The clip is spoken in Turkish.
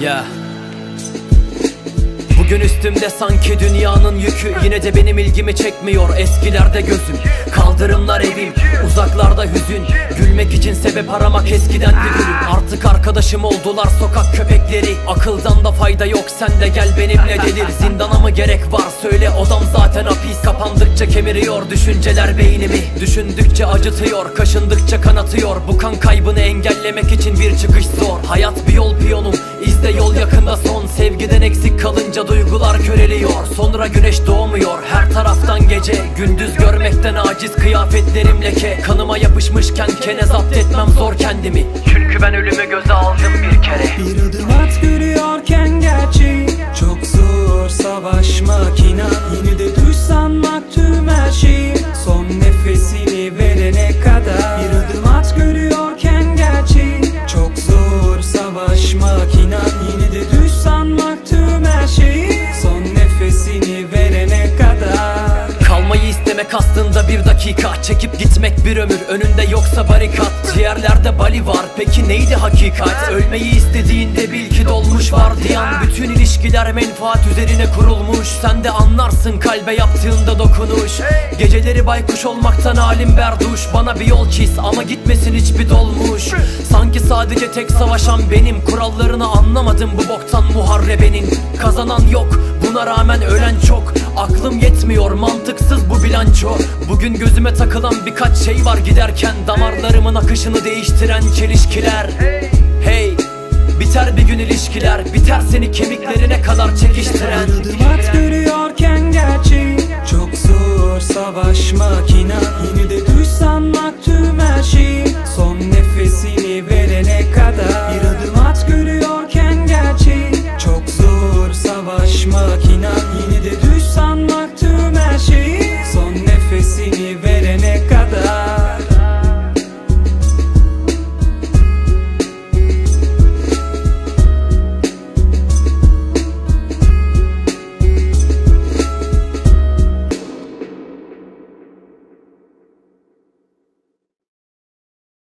Ya. Bugün üstümde sanki dünyanın yükü. Yine de benim ilgimi çekmiyor eskilerde gözüm. Kaldırımlar evim uzaklarda hüzün. Gülmek için sebep aramak eskiden bir gülüm Artık arkadaşım oldular sokak köpekleri. Akıldan da fayda yok sen de gel benimle delir. Zindana mı gerek var? Söyle odam zaten hapis. Kapandıkça kemiriyor düşünceler beynimi. Düşündükçe acıtıyor kaşındıkça kanatıyor. Bu kan kaybını engellemek için bir çıkış zor. Hayat bir yol piyonum izle yol yakında son. Sevgiden eksik kalınca duygular köreliyor. Sonra güneş doğmuyor. Her taraftan gece Gündüz görmekten aciz. Kıyafetlerim leke. Kanıma yapışmışken kene zapt etmem zor kendimi. Çünkü ben ölümü göze İstemek aslında bir dakika Çekip gitmek bir ömür. Önünde yoksa barikat Ciğerlerde bali var. Peki neydi hakikat? Ölmeyi istediğinde bil ki dolmuş var diyen Bütün ilişkiler menfaat üzerine kurulmuş. Sen de anlarsın kalbe yaptığında dokunuş. Geceleri baykuş olmaktan halim berduş. Bana bir yol çiz ama gitmesin hiçbir dolmuş. Sanki sadece tek savaşan benim. Kurallarını anlamadım bu boktan muharrebenin. Kazanan yok buna rağmen ölen çok. Aklım yetmiyor mantıksız bilanço. Bugün gözüme takılan birkaç şey var giderken. Damarlarımın akışını değiştiren çelişkiler. Hey Biter bir gün ilişkiler. Biter seni kemiklerine kadar çekiştiren. Adım at görüyorken gerçeği